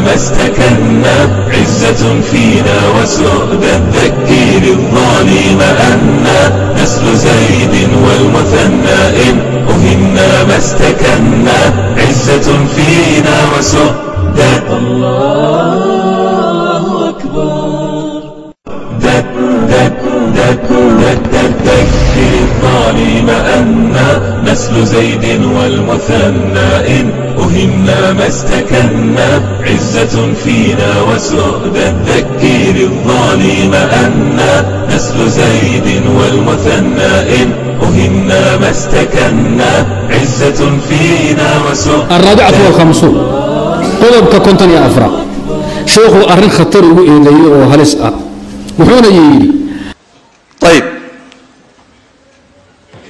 ما استكنا عزة فينا وسؤدد ذكي للظالم أنا نسل زيد والمثنى إن أهنا ما استكنا عزة فينا وسؤدد الله أكبر. دك دك دك دك دك دك العليم أن نسل زيد والمثنى إن أهمنا ما استكنا. عزة فينا وسؤدا الذكير الظالم أن نسل زيد والمثنى إن أهمنا ما استكنا. عزة فينا وسؤدا الرابعة والخمسون قلبك كنت أفرع. أفرا شيخ أرن خطر إليه وهلس أ. وحين يجي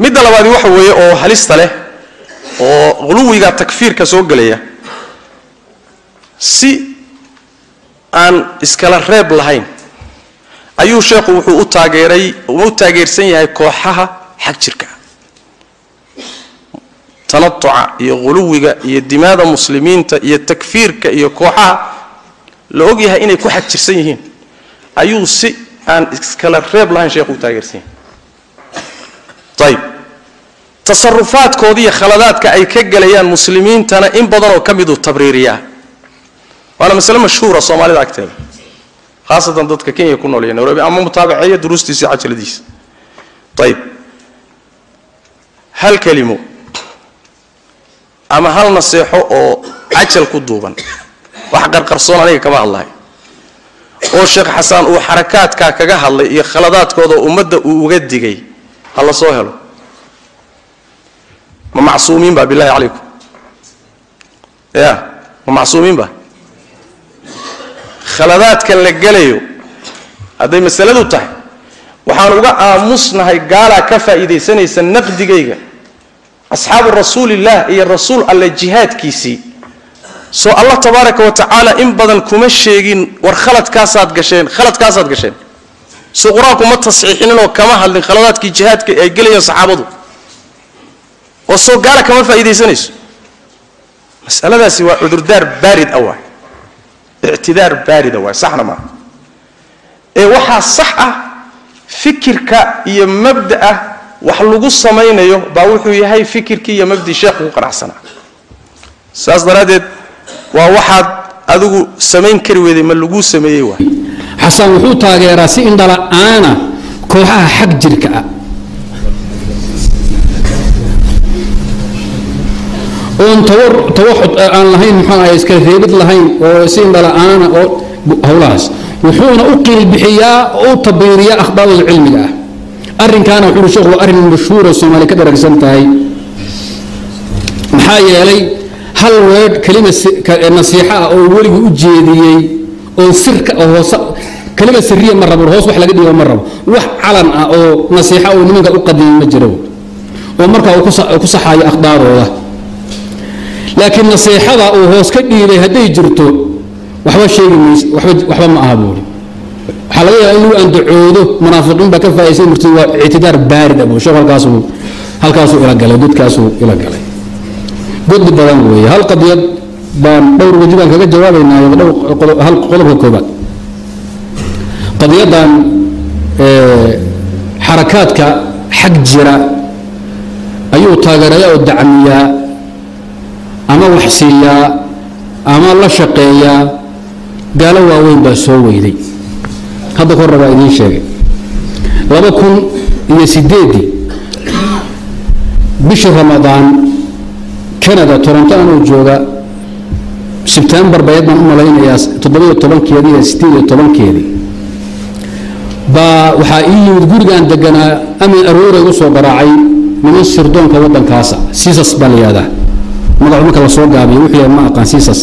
midda labaadi waxa weeye oo halista leh oo quluwiga takfiirka soo gelaya si aan iskala reeb lahayn ayuu sheekhu wuxuu u taageeray u taageersan yahay kooxaha xag jirka. Tanatuca iyo quluwiga iyo dimaada muslimiinta iyo takfiirka iyo kooxaha la ogyahay inay ku xag jirsan yihiin ayuu si aan iskala reeb lahayn sheekhu u taageersan yahay. Ayib tasarufaadkooda iyo khaladaadka ay ka gelayaan muslimiintana in badanoo ka miduu tabriiriyaa waana masale mashhuura soomaalida agteeda khaasatan dadka kenya ku nool iyo nairobi ama mutaabaceeya duruustiisa cajaladiisa ayib hal kelimo ama hal naseexo oo cajal ku duuban wax qarqarsoon aniga kama hadlahay oo sheekh xasaan uu xarakaadkaa kaga hadlay iyo khaladaadkooda ummadda uu uga digay ha la soo helo ma macsuumiin ba? Billahi calaykum ya ma macsuumiin ba? Khaladaadkan la gelayo hadday masaladu tahay waxaan uga aamusnahay gaalaa ka faa'iidaysanaysa naqdigayga. Asxaabu rasuulillaah iyo rasuul alle jihaadkiisii soo allah tabaaraka wa tacaala in badan kuma sheegin war khaladkaasaad gasheen khaladkaasaad gasheen. Soo qur'aanku ma tasxiixinin oo kama hadlin khaladaadkii jihaadka ay gelayeen saxaabadu oo soo gaala kama faa'iidaysanayso masaladaasi waa cudurdaar baarid ah waay. Ictidaar baarida waay. Saxna maaha ee waxaa sax ah fikirka iyo mabda'a wax lagu samaynayo baa wuxuu yahay fikirkii iyo mabdii sheekhu ku qanacsanaa. Saas daraaddeed waa waxaad adigu samayn kari weyday ma laguu sameeyey waay. Xasan wuxuu taageeraa si indhala-aana kooxaha xag jirka ah oon tawaxud aan lahayn muxuu ahay iska reebid lahayn oo si indhala-aana oo howlahaas. Wuxuuna u qiilbixiyaa oo u tabiiriyaa akhbaarooda cilmiga. Ah arrinkaana wuxuu sheekhu waa arrin mashhuura soomaali ka dharagsan tahay. Maxaa yeelay hal weedh kelima nasiixo ah oo weligii u jeediyey oo sirka oo hoose kelima siriya ma rabo hoos wax laga dhigo ma rabo. Wax calan ah oo nasiixo oo nimanka u qadimay ma jiro. Oo markaa ku saxaayo akhbaarooda laakiin nasiixada uu hoos ka dhiibay hadday jirto waxba sheegi mayso waxba ma aha buuri. Waxaa laga yaabaa in andacoodo munaafiqiin baa ka faa'iidaysan murtid waa ictidaar baarid ah buu sheekhu halkaasuu halkaasuu ila galay godkaasuu ila galay. Godi badan weeye hal qadiyad baan dhowr waji baan kaga jawaabaynaa dhowr hal qodobka koobaad qadiyadan xarakaadka xag jira ayuu taageerayaa oo dacmiyaa ama wax siiyaa ama la shaqeeyaa gaalo waaweyn baa soo weyday. Hadda korna baa idiin sheegay. Laba kun iyo sideedii bishii ramadaan canada toronto anuu jooga sebtembar bayad baan u malaynayaa toddobiyo tobankeedii iyo sideed iyo tobankeedii baa waxaa ii yimid gurigaan deganaa amin aroora igu soo garaacay niman sirdoonka waddankaasa siisas baa la yihahdaa magacu marka la soo gaabiyo wuxuu ma aqaan siisas.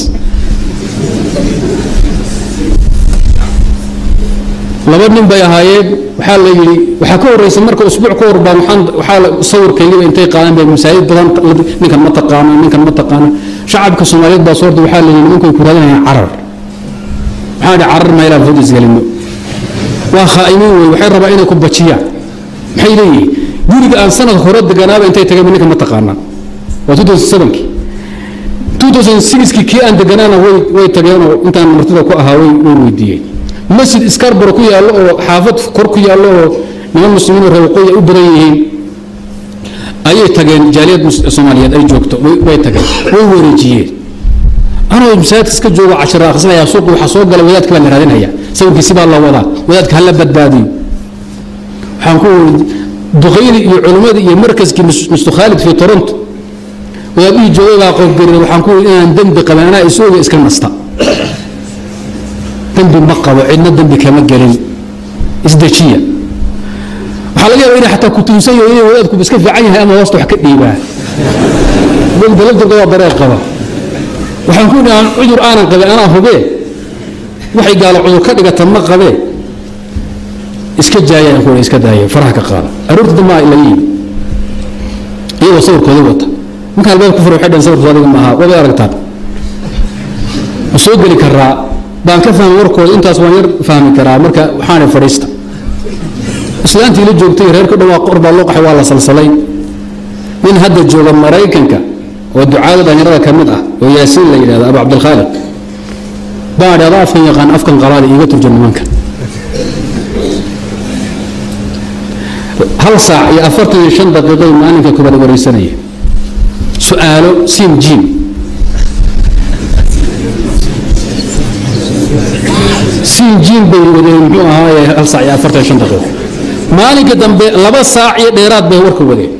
Laba nin bay ahaayeen. Waxaa la yidhi waxaa ka horreysa marka usbuuc ka hor baan waxaan waxaa sawirkaygiba intay qaadeen bay masaajid badan ninkan ma taqaano ninkan ma taqaano. Shacabka soomaaliyeed baa soorta waxaa la yidhi nimanku ku raadinayaan carar. Waxaan idhi carar ma ilaa fudis gelino waa khaa'imiin wey waxay rabaa inay ku bajiyaan. Maxay leeyihiin? Guriga aan sanad hore deganaaba intay tageen ninkan ma taqaanaan waa 2007 kii aan deganaana way tageenoo intaan martida ku ahaa way weydiiyeen masjid iskarbaro ku yaallo oo xaafad kor ku yaallo oo niman muslimiin waqooyi u badan yihiin ayay tageen jaaliyad soomaaliyeed ay joogto way tageen way wareejiyeen. Anoo masaajidka iska joogo cashira akhrisanaya suuqi waxaa soo gala wadaadka baa la raadinaya. Sawirkiisi baa la wadaa wadaadka hala badbaadiyo waxaan ku weri duqaydi iyo culimmadii iyo markaskii mr khaalid fi toronto wadaadihii joogay baa qofgariir waxaan ku inaan dembi qabin anaa isooga iska nasta. Dembi ma qabo cidna dembi kama gelin. Isdejiya waxaa laga yaaba inay xataa kutuunsan yaho inay wadaadku iska fiican yahay ama hoosta wax ka dhiibaa dembi laftirka waa dareer qaba. Waxaan ku idhi aan cudur aanan qabin anaa hubee. Waxay gaalo cudur ka dhigata ma qabee iska jaayaan kuwa iska daaya faraha ka qaada. Aroorta dambe la yimi iyagoo sawirkooda wata markaan albaab ku fura waxay dhahan sawirkooda adiga maaha wabay aragtaan ma soo geli karaa baan ka fahmay warkooda intaas waan yar fahmi karaa. Marka waxaana fadhiista. Islaantii la joogtay reerka dhan waa qor baa loo qaxay waa la salsalay. Nin hadda jooga maraykanka oo ducaada dhalinyarada ka mid ah oo yaasiin la yidhahdo abu cabdilkhaaliq baan idhahda afkan yaqaan afkan qalaada iiga turjan nimanka hal saac iyo afartan iyo shan daqiiqay maalinka kubada wareysanaya su'aalo sim jim sim jim bay wadeen muxuu ahaaye hal saac iyo afartan shan daqiiqo maalinka dambe laba saac iyo dheeraad bay warka wadeen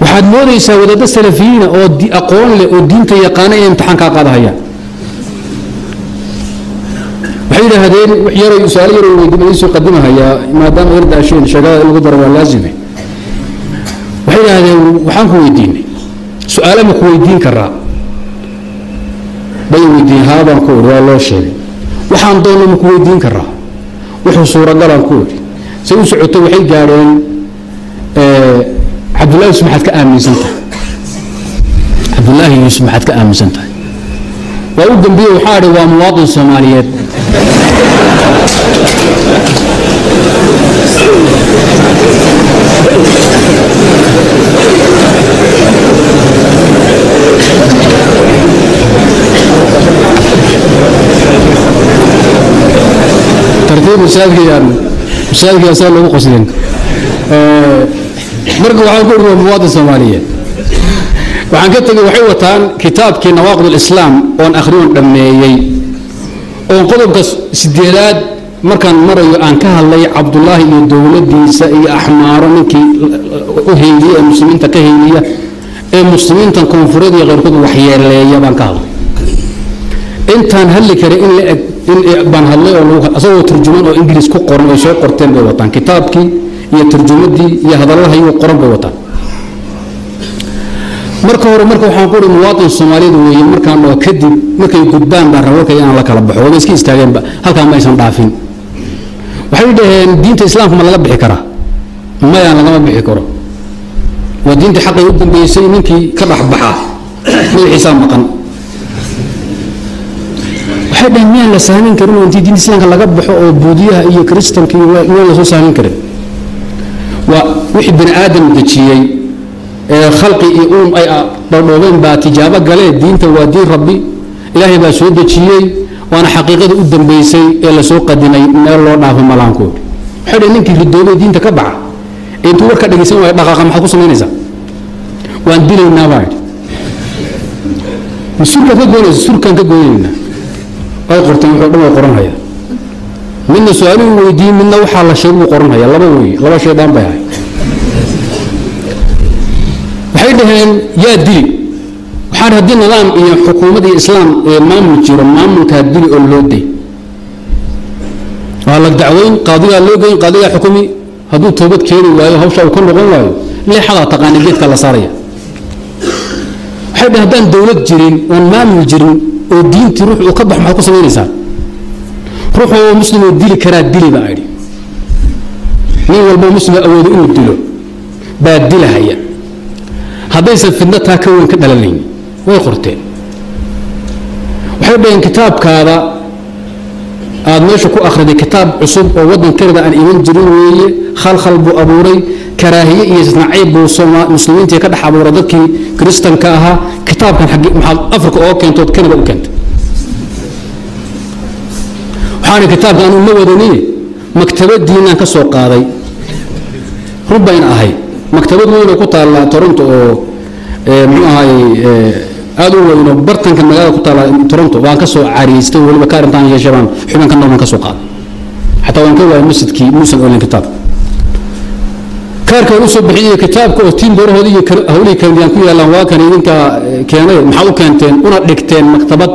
waxaad moodaysaa wadaaddo salafiyiina oo aqoon leh oo diinta yaqaana inay imtixaan kaa qaadahayaan waxay yidhaahdeen wax yaray su'aalo yaroo weydiin iisoo qadimahayaa maadaama yar daasheen sheegada in lagu daro waa laazime waxay yidhaahdeen waxaan ku weydiinay. Su'aale ma ku weydiin karaa bay weydiin haa baan ku idhi waa loo sheegay. Waxaan doonno ma ku weydiin karaa wuxuu suuragalaan ku idhi say u socotay waxay gaadheen cabdullahi yusuf maxaad ka aaminsan tahay. Cabdullaahi yuusuf maxaad ka aaminsan tahay. Waa u dambeeye waxaa idhi waa muwaadin soomaaliyeed marka waxaan ku waa muwaadin soomaaliyeed. Waxaan ka tegey waxay wataan kitaabkii nawaaqid lislaam oon akhriyoon dhammeeyey. Oon qodobka sideedaad markaan marayo aan ka hadlay cabdullaahi iyo dowladdiisa iyo axmaaro ninkii u heyliya ee muslimiinta ka heyliya ee muslimiintan koonfureed iyo keyrkood waxyeeleeya baan ka hadlay. Intaan hadli karay in la eg in baan hadlay oo lagu asagoo turjuman oo ingiriis ku qoran ay soo qorteen bay wataan kitaabkii iyo turjumadii iyo hadallahayuu qoran bay wataan. Marka hore marka waxaan ku uhi muwaadin soomaaliyeed weeye markaan oo kadib markay gudbaan baan rabo kay inaan la kala baxo waba iska istaageenba halkaan ma aysan dhaafin. Waxay dhaheen diinta islaamka ma laga bixi karaa? Mayaan lagama bixi karo. Waa diinta xaqay u dambeysay ninkii ka dhexbaxa madaxiisaa maqan waxay dhaheen miyaan la sahmin karin intii diinta islaamka laga baxo oo buudiyaha iyo kristanka iyo miyaan la soo sahmin karin? Waa wixii bani aadam dejiyey ee khalqi iyo uum ay dhowdhoobeen baa tijaabo galee diinta waa diin rabbi ilaahay baa soo dejiyey waana xaqiiqada u dambeysay ee la soo qadimay meel loo dhaafo malaankood. Waxay dhaheen ninkii ridoobay diinta ka baxa intuu warka dhegaysan waayo dhaqaaqa maxaad ku samaynaysaa waan dilaynaa baa idhi ma surkaad ka goynaysa surkaan ka goynaynaa way qorteen wuxuu dhan qoranhaya midna su'aaluhu weydiiyey midna waxaa la sheeg buu qoranhaya laba wey laba shaydaan bay ahay waxay dhaheen yaa dili waxaan haddii nidaam iyo xukuumad iyo islaam ee maamul jiro maamulkaa dili oo loo day. Waa la dacweyn qaadigaa loo geyn qaadigaa xukumi. Hadduu toobad keeni waayo hawsha uu ka noqon waayo leexadaa taqaana geedka la saaraya. Waxay dhaheen haddaan dowlad jirin oon maamul jirin oo diintii ruux uu ka baxo maxaad ku samaynaysaa ruux oo muslim oo dili karaa dili baa idhi nin walbo muslima awoodo inuu dilo baa dilahaya haddaysan fidno taa ka weyn ka dhalanayn way qorteen waxay dhaheen kitaabkaada aada meesha ku akhriday kitaab cusub oo waddan kanada aan iman jirin weeye khalkhal buu abuuray karaahiye iyo isnacayb buu muslimiintii ka dhex abuura dadkii kiristanka ahaa kitaabkan maxaad afrika oo keentood kanada u keentay. Waxaana kitaabka anu ma wadaniye maktabadiinaan ka soo qaaday. Run bayna ahay maktabad weyn oo ku taalla toronto oo ee, muxuu ahaay ee, aad u weyn oo bartanka magaalada ku taalla toronto. Waan ka soo cariistay weliba ka arintaan yeeshay baan xubin ka nooban ka soo qaaday. Xataa waan ka waayay masjidkii muusan olin kitaabka kaarkaan u soo bixiyay kitaabka oo tiin barahoodii iyo hawlihii kalmiyaan ku yaallaan waa kan idinka eh, keenay. Maxaad u keenteen una dhigteen maktabad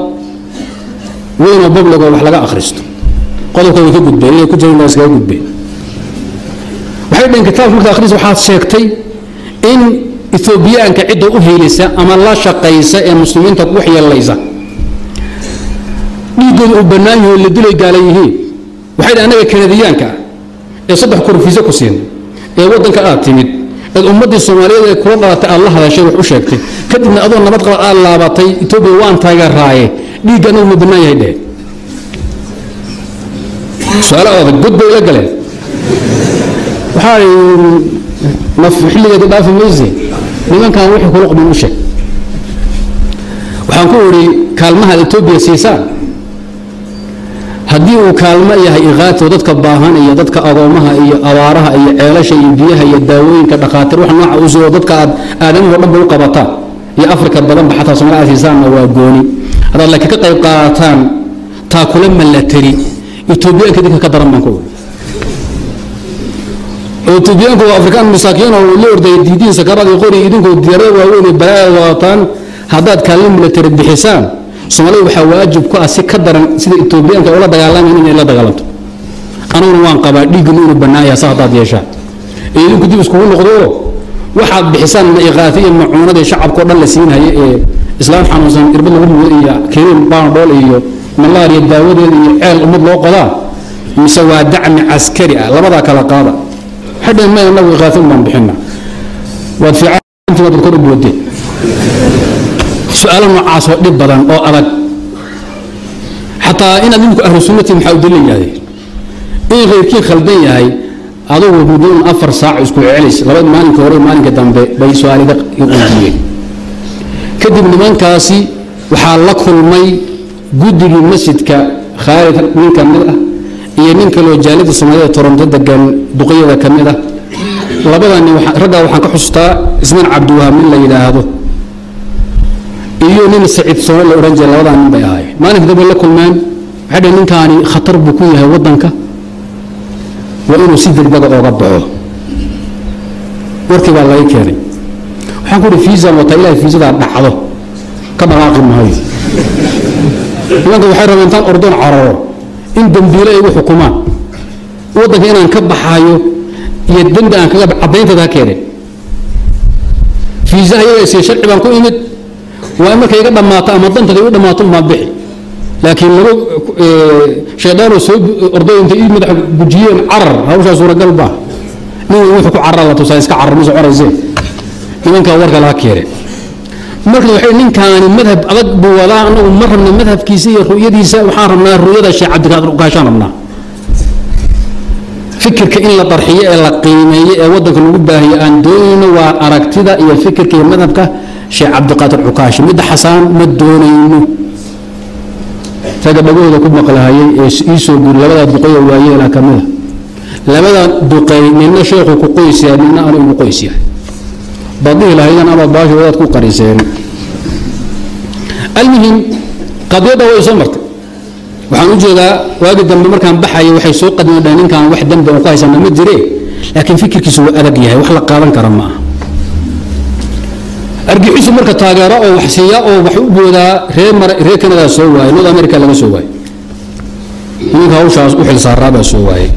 weyn oo public oo wax laga akhristo. Qodobka way ka gudbeen inay ku jireen waa iskaga gudbeen. Waxay dhaheen kitaabka marka akhris waxaad sheegtay in ethoobiyaanka cidda u hiilisa ama la shaqaysa ee muslimiinta wax yeelaysa dhiiggooda uu bannaan oo la dilay gaala yihiin. Waxay dhahen annaga kanadiyaanka ah ee saddex kurfiise ku siin ee waddanka aad timid eed ummaddii soomaaliyeed ee kula dhalatay aad la hadashay wax u sheegtay. Kadibna adoo nabad qaba aad laabatay etoobiya waan taageeraaye dhiigga annagu ma bannaan yahay dheh. Su'aalo adag god bay la galeen. Waxaa naf xilligeeda dhaafi mayse nimankan wixii kula qubin u sheeg waxaan ku idhi kaalmaha etoobiya siisaan haddii uu kaalmo yahay ikaato dadka baahan iyo dadka agoomaha iyo abaaraha iyo ceelasha iyo biyaha iyo daawooyinka dhakhaatiir wax nooca u dadka aad aadamahoo dhan ba u qabataan iyo afrika badanba xataa soomaali aad siisaanna waa gooni. Haddaad laakiin ka qayb qaadataan taakula malatari etoobiyaanka idinka ka daran baan ku idhi oo etoobiyaanku waa afrikaan masaakiin oo la ordaya diidiin sakaradii qori idinkoo diyaarada waaweyn iyo balaaya wadataan haddaad kaalmo milatari bixisaan soomaalida waxaa waajib ku ah si ka daran sida etoobiyaanka ula dagaalamayn inay la dagaalanto. Anuguna waan qabaa dhiigginu inuu bannaan yahay sa haddaad yeeshaan. Ee idinku dib iskugu noqdo waxaad bixisaan maiqaafi iyo macuunadii shacabkao dhan la siinhaye ee islaam xanuunsan irbad lagu mudo iyo kiriim baandhool iyo malaariya daawadeeda iyo ceel ummad loo qodaa mise waa dacmi caskari ah labadaa kala qaada. Hadhan may annagu iqaafi baan bixina waad fiicantii kor u boodeen su'aalo noocaas oo dhib badan oo adag. Xataa inaad idinku ahlu sunnati maxaa u dali yidhahdeen in khayrkii khaldan yahay adugu muddo un afar saac isku celis labada maalinka hore maalinka dambe bay su'aaliga iqoojiyeen kadib nimankaasi waxaa la kulmay guddigii masjidka khaalid nin ka mid ah iyo nin kaloo jaalida soomaalida toronto degan duqyada ka mid ah. Labada nin waxaan ka xustaa ismaan cabdiwahaab nin la yidhaahdo iyo nin saciid soome la odhan jiray labadaa nin bay ahaayeen. Maalinka dambe la kulmeen waxay dhaheen ninkaani khatar buu ku yahay waddanka. Waa inuu si degdega ooga baxo. Warkii baa laga keenay. Waxaan ku uhi fiisaan wataa ilaahay fiisadaa dhacdo. Ka dhaqaaqi maayo. Nimanka waxay rabeen intaan ordoon cararo. In dembiile ay igu xukumaan. Waddanka inaan ka baxaayo iyo dembi aan kaga caddaynteeda ha keeneen fiisa ayaga siya sharci baan ku imid waa in iga dhammaato ama dantada igu dhammaato umaa bixi. Laakiin laba shaydaanoo soo ordooyinta ii madaxa gujiyeen carar hawshaa suuragal baa. Nin wuxuu ku carar la tusaa iska carar ma soconaysee nimankaa warka laga keeneen marka waxay ninkaani madhab adag buu wadaa anagu ma rabna madhabkiisa iyo ru'yadiisa waxaan rabnaa ru'yada sheekh cabdikaadir ukaashaan rabnaa. Fikirka in la darxiyo ee la qiimeeyo ee waddanka lagu baahiyo aan doonayno waa aragtida iyo fikirka iyo madhabka sheekh cabdiqaadir cukaashi midda xasaan ma doonayno. Raga dhagahooda ku maqlahayay ee ii soo guuri labadaa duqeyo waayeela ka mida labada duqey nina sheekhu ku qoys yahay nina anu igu qoys yahay. Badhihi lahaydan ama baasho wadaad ku qariseen almuhim qadiyadda way soo martay. Waxaan u jeedaa waagi dambe markaan baxaya waxay soo qadimeen ninkaan wax dambi oo ku haysana ma jire laakiin fikirkiisu waa adag yahay wax la qaadan kara ma aha argixisu marka taageero oo wax siiya oo wax u boodaa reer canada soo waayay north america laga soo waayay ninka hawshaas u xilsaaraa baa soo waayay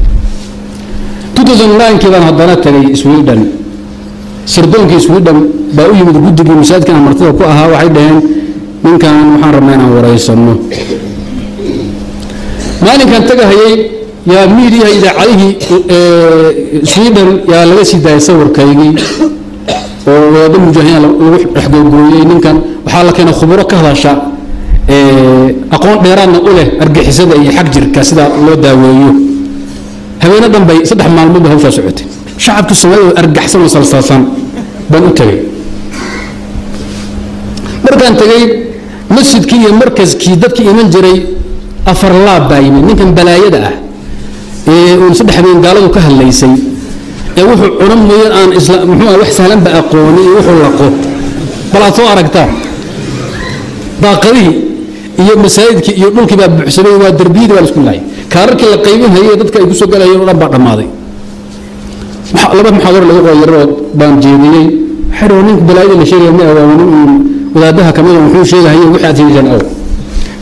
2009kii baan haddana tagay sweden. Sirdoonkii sweden baa u yimid guddigii masaajidkan martida ku ahaa waxay dhaheen ninkan waxaan rabnaa inaan wareysano maalinkan tagahayay yaa miidiyaha idaacadihii sweden yaa laga sii daayay sawirkaygii oo wadaado mujaahidiin lagu dhexgoogooyey ninkan waxaa la keenay khuburo ka hadasha aqoon dheeraadna u leh argixisada iyo xag jirka sida loo daaweeyo. Habeeno dhan bay saddex maalmood bay hawshaa socotay. Shacabkii soomaalida oo argaxsan oo salsalsan baan u tegey markaan tegey masjidkii iyo markaskii dadkii iman jiray afar laab baa yimid. Ninkan balaayada ah ee uun saddex habeen gaaladu ka hadlaysay ee wuxuu cunan mooye aan isla muxuu ah wax sahlanba aqooni iyo wuxuu laqo. Bal aad soo aragtaa daaqadihii iyo masaajidkii iyo dhulkii baa buuxsamay waa derbiyadii baa la isku laayay kaararkii la qaybinhayay dadka ay ku soo galayeen oo dhan baa dhammaaday. Laba muxaadaro laga qoray yaroo baan jeediyey. Xero ninka balaayada la sheegaya ma waa nin wadaadaha kamida wuxuu sheegahayay wixii aad sheegaysaan aw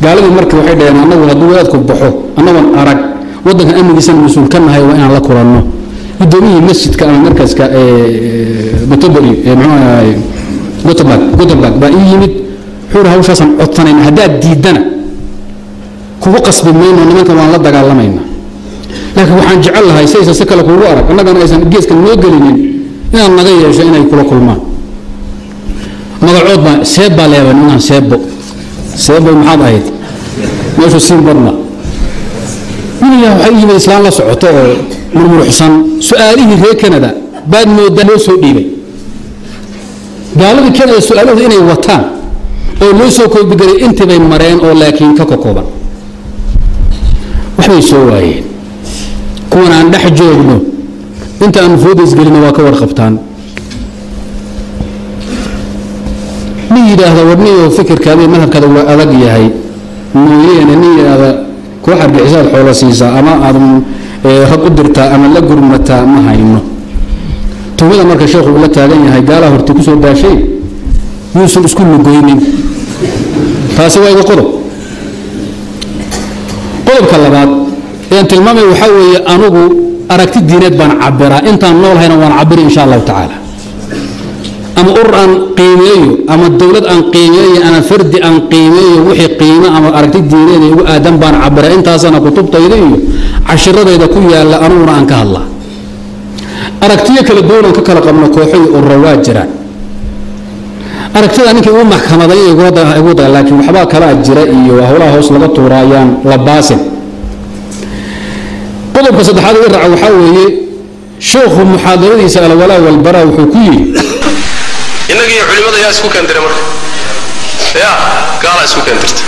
gaaladii marka waxay dhaheen annagu hadduu wadaadku baxo annagoon arag waddankan amnigiisana mas'uul ka nahay waa inaan la kulanno gudoomiyihii masjidka ama gotobag gotobag baa ii yimid. Wuxuu hawshaasaan codsanayna haddaad diiddana kugu qasbi mayno nimankan waan la dagaalamayna laakiin waxaan jecel lahay saysan si kale kuugu arag annagana aysan geeskan noo gelinin inaad naga yeesho inay kula kulmaan. Magacood baa seeb baa leeban inaan seebo seebo maxaad ahayd? Meeshu siin badna wiligaa waxay yimid islaan la socoto oo murmuruxsan su'aalihii reer canada baad moodaa loo soo dhiibay. Gaaladii canada su'aalahooda inay wataan oo loo soo koobigelay intii bay mareen oo laakiin ka kokooban. Waxbay soo waayeen. Kuwan aan dhex joogno inta aan foodays gelino waa ka warqabtaan. Nin yidhaahda warniyo fikirkaada iyo madhabkaada waa adag yahay. Mooyeene nin yidhaahda kuu xarbixisaad xoolo siisaa ama aad rag u dirtaa ama la gurmataa ma hayno. Tuhmada marka sheekhu uu la taagan yahay gaalaa horti ku soo daashay yuusan isku lugoynin. Taasi waa iga qodob qodobka labaad ean tilmaamay waxaa weeye anugu aragti diineed baan cabiraa intaan noolhayna waan cabiri insha allahu tacaala. Ama urur aan qiimeeyo ama dowlad aan qiimeeyo ama fardi aan qiimeeyo wixii qiimo ama aragti diineed igu aadan baan cabiraa intaasana kutubtayda iyo cashiradayda ku yaalla anuguna aan ka hadlaa aragtiyo kala duwan aan ka kala qabno kooxo iyo urura waa jiraan. Aragtida ninkii ugu maxkamaday igu da laakiin waxbaa kalaa jira iyo howlaha hoos laga tuura ayaan la baasin. Qodobka saddexaad iga raaca waxaa weeye sheekhu muxaadaradiisa alwalaa walbara wuxuu ku yidhi innaga iyo culimmada yaa isku keentira marka? Ya gaala isku keentirta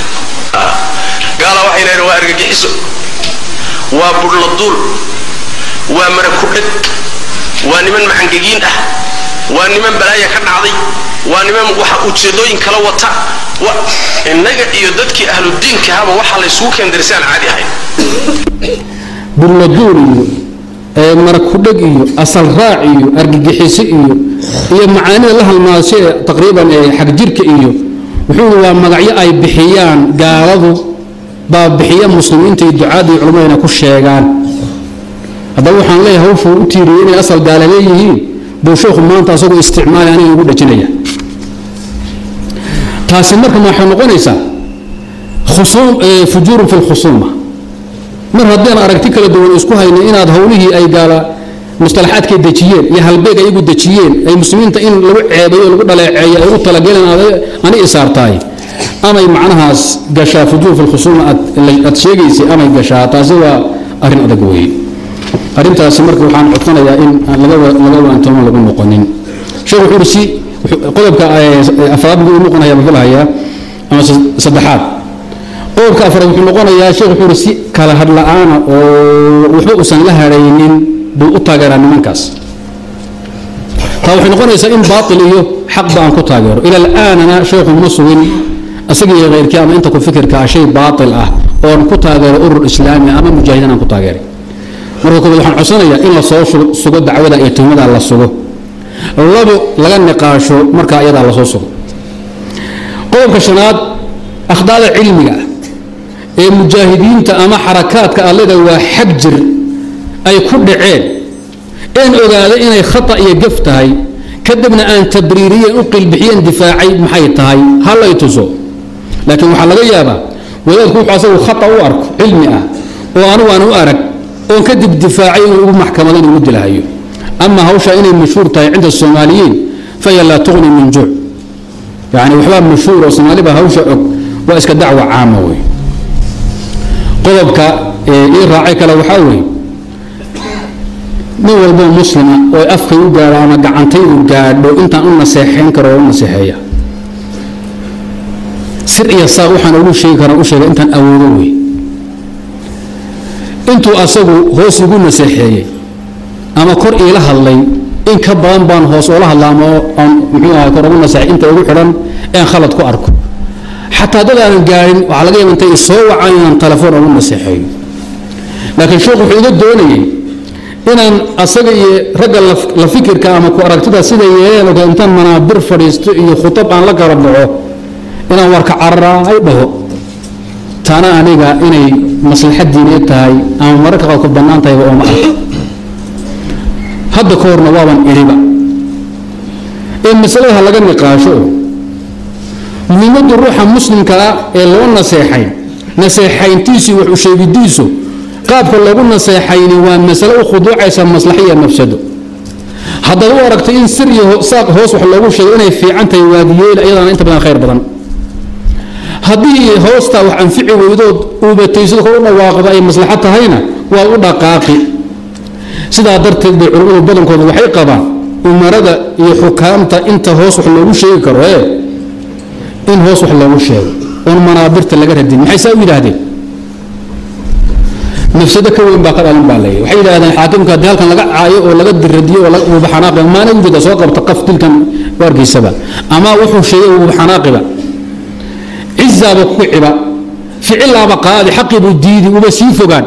gaala waxayna yidhi waa argagixiso waa budhla duul. Waa mara kudheg waa niman macangegiin ah. Waa niman balaaya ka dhacday. Waa niman waxa ujeedooyin kala wata. Innaga iyo dadkii ahludiinkahaba waxaa laysugu keendiray si aan caadi ahayn. Burladuul iyo marakudheg iyo asal raac iyo argagixiso iyo iyo macaanida la halmaasho ee taqriiban xagjirka iyo yidhi waa magacyo ay bixiyaan gaaladu baa bixiya muslimiinta iyo ducaadda iyo culimmada inay ku sheegaan. Haddaba waxaan leeyahay hawshuu u tiiriyey inay asal gaala leeyihiin buu sheekhu maanta asagoo isticmaali aniga ugu dhajinaya. Taasi marka waxay noqonaysaa fujuurun fi lkhusuuma mar haddaan aragti kala duwan isku hayno inaad howlihii ay gaala mustalaxaadkay dejiyeen iyo halbeeg ay igu dejiyeen ay muslimiinta in lagu ceebayo lagu dhaleeceeyo ay ugu talagaleen ani isaartahay amay macnahaas gashaa fujuur fi lkhusuuma aad sheegaysay amay gashaa taasi waa arrin adag weeye. Arrintaasi marka waxaan codsanayaa in laga waantoomo lagu noqonin. Sheekh wuxuu uri si qodobka afraad buu noqonaya bafilhayaa ama saddexaad. Qodobka afraad wuxuu noqonayaa sheekh wuxuu uri si kala hadla-aana oo waxba uusan la hadhaynin buu u taageeraa nimankaas. Taa waxay noqonaysaa in baatil iyo xaqba aan ku taageero. Ila alaanana sheekhu ma sugin isaga iyo keyrkii ama inta ku fikirka ah shay baatil ah oon ku taageero urur islaami ama mujaahidiin aan ku taageeray. Marka koobaad waxaan codsanayaa in la sugo dacwada iyo tuhmada la sugo. Labo laga niqaasho markaa iyadaa la soo sugo. Qodobka shanaad akhdaada cilmiga ah ee mujaahidiinta ama xarakaadka alleda waa xag jir ay ku dhaceen een ogaaday inay khata iyo gaf tahay. Kadibna aan tabriiriyeen u qilbixiyeen difaacay maxay tahay? Halay tuso laakiin waxaa laga yaabaa wadaadku wuxuu asagu khata u arko cilmi ah oo anigu aan u arag oon kadib difaacay inuu ugu maxkamado inuu dilahayo ama hawsha inay mashhuur tahay cinda soomaaliyiin fahiya laa tuqni min juuc. Yani waxbaa mashhuur oo soomaaliba hawsha og waa iska dacwa caama wey qodobka ii raacay kale waxaa weeye nin walboo muslima oo afkay u gaadho ama gacantaydu gaadho intaan u naseexayn karo oo u naseexeeya sir iyo saaq waxaan ugu sheegi karaa u intaan awoodo wey intuu asagu hoos igu naseexeeyey ama kor iila hadlay in ka badan baan hoos oola hadla ama aan muxuu ahay kor ugu naseexay inta ugu xidhan een khalad ku arko. Xataa dad aanan gaadhin waxaa laga yaaba intay isoo wacaan inaan telefoon ugu naseexeeyo laakiin sheekhu wuxuu iga doonayay inaan asaga iyo ragga la fikirka ama ku aragtida sida yeeleen intaan manaabir fadhiisto iyo khutab aan la garab inaan warka cararaay dhaho. Taana aniga inay maslaxad diineed tahay ama mararka qaar ku bannaan tahayba ooma arko hadda ka horna waaban idhiba in masaladaha laga niqaasho muhiimaddu ruuxa muslimka ah ee loo naseexay naseexayntiisu wax u sheegidiisu qaabka loogu naseexayni waa masale u khuduucaysa maslaxa iyo mafsado haddaad u aragto in sir iyo saaq hoos wax loogu sheego inay fiican tahay waadiyeel iyadana inta badan khayr badan haddii hoostaa wax anfici weydood uubataysid kor u dhawaaqdo ay maslaxo tahayna waad u dhaqaaqi. Sidaa darteed bay culimmadu badankooda waxay qabaan umarada iyo xukaamta inta hoos wax loogu sheegi karo ee in hoos wax loogu sheego oon manaabirta laga radin. Maxay saa u yidhaahdeen? Mafsado ka weyn baa ka dhalin baa leeyahy waxay yidhahdeen xaakimka haddii halkan laga caayo oo laga diradiyo oo uuba xanaaqi maana ujeeda soo qabta qaf dilkan waarkiisaba ama wuxuu sheegay uuba xanaaqiba cizaaba ku ciba ficilaaba qaadi xaqiibuu diidi uba sii fogaan.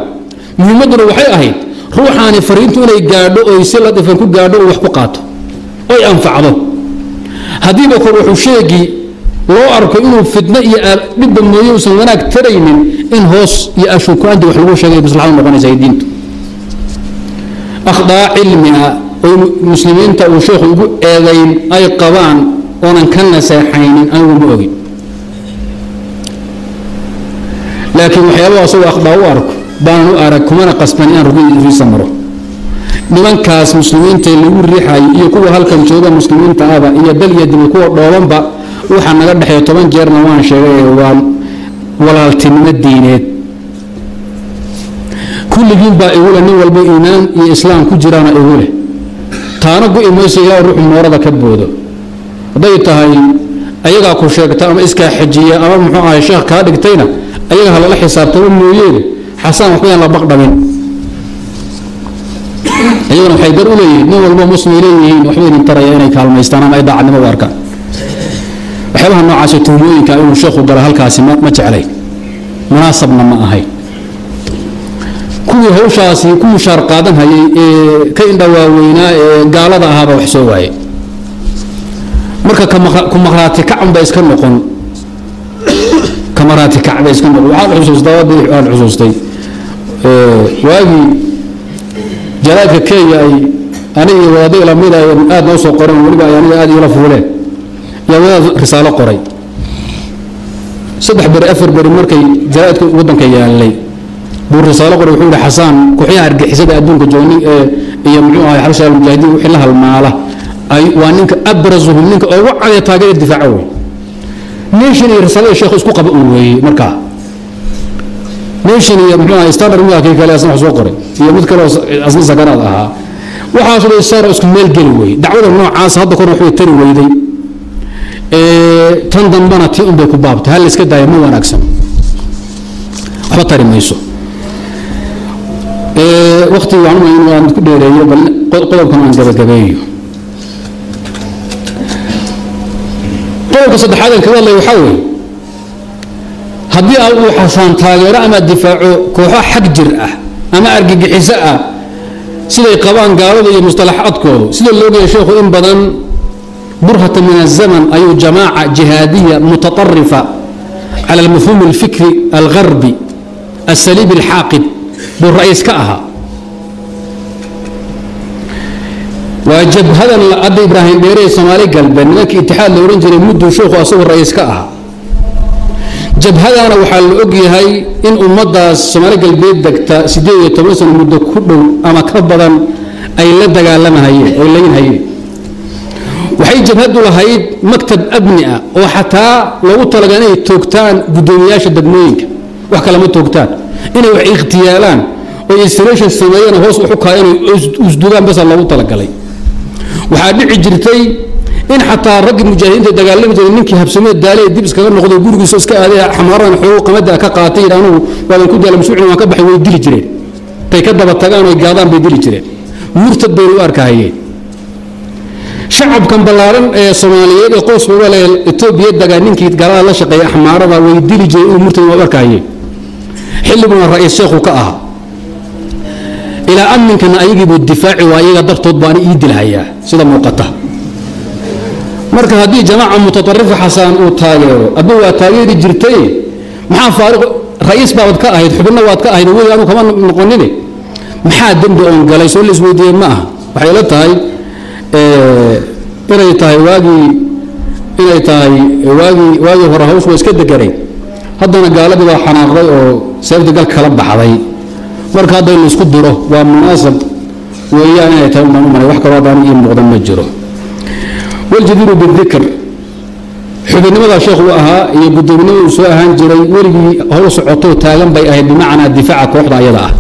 Muhiimadduna waxay ahayd ruuxaani fariintu inay gaadho oy si la dhifan ku gaadho oo wax ku qaato. Oy anfacdo. Haddiiba kor wuxuu sheegi loo arko inuu fitno iyo dhibba mooye uusan wanaag taraynin in hoos iyo ashukaanti wax lagu sheegay maslaxadu noqonaysa diintu. Akhdaa cilmi ah oo muslimiinta uu sheekhu ugu eedayn ay qabaan oonan ka naseexaynin anigu ma ogin laakiin waxyaabaa asagoo akhdaa u arko baanan u arag kumana qasban inaan rugiisa maro. Nimankaas muslimiinta lagu riixay iyo kuwa halkan jooga muslimiinta ahba iyo dal iyo dibi kuwa dhoobanba waxaa naga dhexeeya toban jeerna waan sheegay waa walaaltinimo diineed. Kulligiin baa iguleh nin walba iimaan iyo islaam ku jiraana igu leh. Taana gu-i mayso ilaa ruuxu moorada ka boodo. Hadday tahay ayagaa ku sheegta ama iskaa xajiya ama muxuu ahay sheekh kaa dhigtayna ayaga ha xisaabtamo mooyeene xasaan waxba yaan la baqdhabin iyaguna waxay dar u leeyihiin nin walba muslimay leeyihiin waxba idin inay kaalmaystaan ama ay daacadnimo u arkaan waxyaabaha noocaas tuhmooyinka inuu sheekhu galo halkaasi ma jeclay. Munaasabna ma ahayn kuwii hawshaasi ku mushaar qaadan hayay ee ka indhawaaweynaa ee gaalada ahaaba wax soo waayey marka ku maqraati kacan ba iska noqon kamaraati kac ba iska noqon waxaan xusuustaa bidix aan xusuustay. Waagii jalaadka kenya ay aniga iyo wadaaddo ilamid ay aad noo soo qoran weliba ay aniga aad iila fuuleen yaa wadaad risaalo qoray. Saddex beri afar beri markay jaraa'idka waddanka yaalay buu risaalo qoray. Wuxuu yihi xasaan kuxyaha argixisada adduunka joognin ee iyo muxuu ahay xabsha almujaahidiin wixii la halmaala waa ninka abrazuhum ninka ugu caya taageera difaaca wey nation iyo risaalada sheekhu isku qaba uu weeyey markaa nation iyo muxuu standard midaa kii kale asna wax soo qoray iyo mid kale oo asna sakaraad ahaa. Waxaasoo dhan saara isku meel geli weeye dacwada noocaas hadda korna waxbay tari weyday tan dambana tii unbay ku baabtay. Hal iska daaya ma wanaagsan. Waxba tari mayso. Waktiga waan in waan ku dheereeyo bal qodobkan aan gabagabeeyo qodobka saddexaad aan kaga hadlay waxaa weeye haddii uu xasaan taageero ama difaaco kooxo xag jir ah ama argagixiso ah siday qabaan gaalada iyo mustalaxaadkoodu sida loogeeya sheekhu in badan burhata min azaman ayuu jamaaca jihaadiya mutaطarifa cala almafhuum alfikri algarbi asaliib alxaaqid buu ra'iis ka ahaa. waa jabhadan adda ibraahim dheeree soomaali galbeed nimanka itixaad la odhan jiray mudduu sheikhu asagu ra'iis ka ahaa. Jabhadaana waxaa la og yahay in ummaddaas soomaali galbeed degta sideed iyo toban sano muddo ku dhow ama ka badan ay la dagaalamahayeen ay laynhayeen waxay jabhadu lahayd maktab abni ah oo xataa loogu talaga inay toogtaan guddoomiyaasha degmooyinka. Wax kalama toogtaan. Inay wax ikhtiyaalaan oo instration sameeyana hoos uxukaayaan oo isdugaan basa loogu talagalay waxaa dhici jirtay in xataa raggii mujaahidiinta dagaalami jiray ninkii habsamee daale dib iskaga noqday gurigiisa iska aaday xamaaradan xoogo qamada ka qaatay anugu waadan ku daala masuucin waan ka baxay way dili jireen. Tay ka daba tagaan oy gaadaan bay dili jireen. Murtad baynu u arkahayeen shacabkan ballaaran ee soomaaliyeed ee qoys baba le etoobiya dagaa ninkii galada la shaqeeya axmaarada way dili jireen inuu murtad u arkahayeen xilliguna ra'iis sheekhu ka ahaa ilaa aminkana ayagiibuu difaaci waa iyaga dartood baana ii dilhayaa. Sida muuqata. Marka haddii jamaaca mutaarifa xasaan uu taageero aduu waa taageeri jirtay maxaa faariq ra'iis baabad ka ahayd xubinna waad ka ahayd weli anu kama noqonine? Maxaa dembi oon galay? Soo laisweydiiyey ma aha. Waxay la tahay inay tahay waagii inay tahay waagii waagii hore hawsh waa iska deganay. Haddana gaaladii baa xanaaqday oo seefta kala baxday marka hadda in la isku diro waa munaasab. Weeyaan inay tahay umaan u malay wax kaloo haddaan ii muuqdan ma jiro. Waljadiiru bidikr xubinnimadaa sheekh uu ahaa iyo guddoominimada uu soo ahaan jiray weligii howl socotoo taagan bay ahayd bimacnaa difaaca kooxda ayada ah.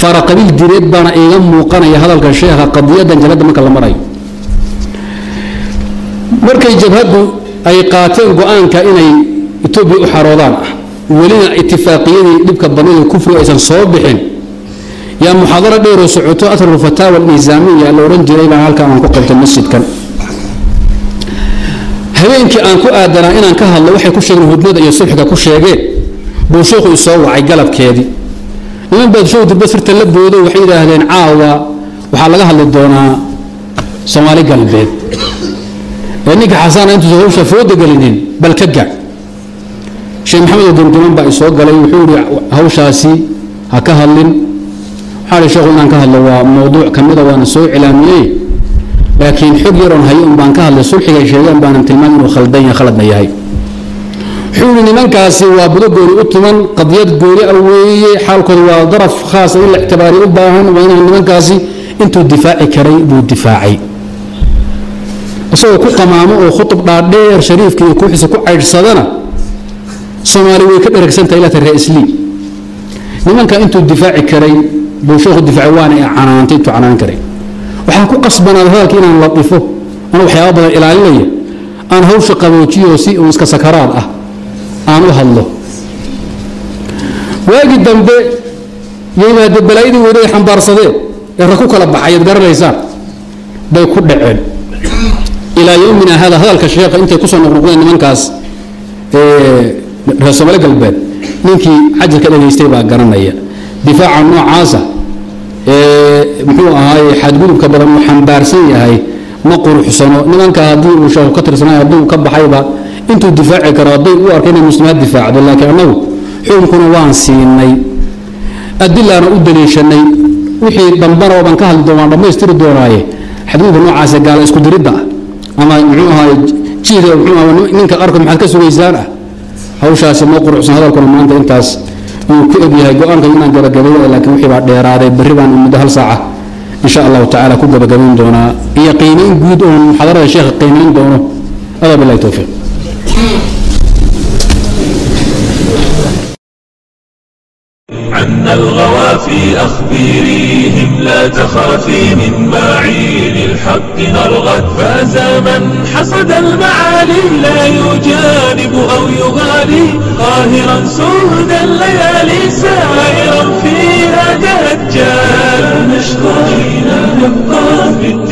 Faraqabiil direed baana iiga muuqanaya hadalka sheekha qadiyadan jabhadda marka la marayo markay jabhaddu ay qaateen go'aanka inay etoobiya u xaroodaan ah welina itifaaqiyadii dhibka badnida kufriga aysan soo bixin yaa muxaadaro dheeroo socoto athru fataawa alnizaamiya la odhan jiray baan halkan aan ku qabtay masjidkan. Habeenkii aan ku aadanaa inaan ka hadlo waxay ku sheegeen hudnada iyo sulxiga ku sheegeen buu sheekhu isoo wacay galabkeedii. Niman baad show dirba sirta la boodo waxay yidhaahdeen caawa waxaa laga hadli doonaa soomaali galbeed. Ee ninka xasaana intuusan hawsha fooda gelinin bal ka gac sheekh maxamed oo dumduman baa isoo galay wuxuu yihi hawshaasi ha ka hadlin waxaa ihi sheekhu inaan ka hadlo waa mowduuc ka waana soo cilaamiyey. Laakiin xog yaroon hayo un ka hadlay sulxigay sheegeen baanan tilmaam inuu khaldan yahay khaladna yahay. Wuxuu yihi nimankaasi waa budo gooni u tuman qadiyad gooni a weeye xaalkooda waa daraf khaasa in la ictibaariyo u baahan waa inaan nimankaasi intuu difaaci karay buu difaacay. Isagoo ku qamaamo oo khutub dhaadheer shariifka iyo kuuxiisa ku caydhsadana soomaali way ka dheragsantahay ilaa ta reisliim nimanka intuu difaaci karay buu sheekhu difaacay waana canaantay intuu canaan karay. Waxaan ku qasbanaaday hadalka inaan ladhifo ana waxyaaba badan ilaalinaya aan hawsha qaboojiyo si uu iska sakaraad ah aan u hadlo. Waagii dambe yimaade balaayadii weyne ay xambaarsadeen ee ra ku kala baxayaad garanaysaan bay ku dhaceen. Ilaa yowmina hada hadalka sheekha intay ku soo noqnoqdeen nimankaas reer somaali galbeed ninkii xajarka dhegaystay baa garanaya. Difaaca noocaasa muxuu ahaaye xadgudubka badan uu xambaarsan yahay ma quruxsano. Nimanka haddii uu sheekhu ka tirsanay hadduu ka baxayba intuu difaaci karo hadday u arka inay muslimaad difaacdo laakiin annagu xukunkuna waan siinay. Adilaana u daliishanay. Wixii dambana oo baan ka hadli doon waan dhammaystiri doonaaye. Xadgudubka noocaasa gaala isku diridda. Ah ama muxuu ahaaye jiida muxuu ahaa ninka qaarkood maxaad ka sugaysaan? Ah hawshaasi ma quruxsan hadalkuna maanta intaas yuu ku egyahay go-aanka inaan gabagabeeyo laakiin wixii baa dheeraaday berri baan muddo hal saaca insha allahu tacaala ku gabagabayn doonaa iyo qiimayn guud oon muxaadarada sheekha qiimayn doono adaa billahi towfiiq عنا الغوافي أخبريهم لا تخافي من معين الحق نرغد فاز من حصد المعالي لا يجانب أو يغالي. قاهرا سهد الليالي سائرا فيها تهجى نشطى نبقى بالتالي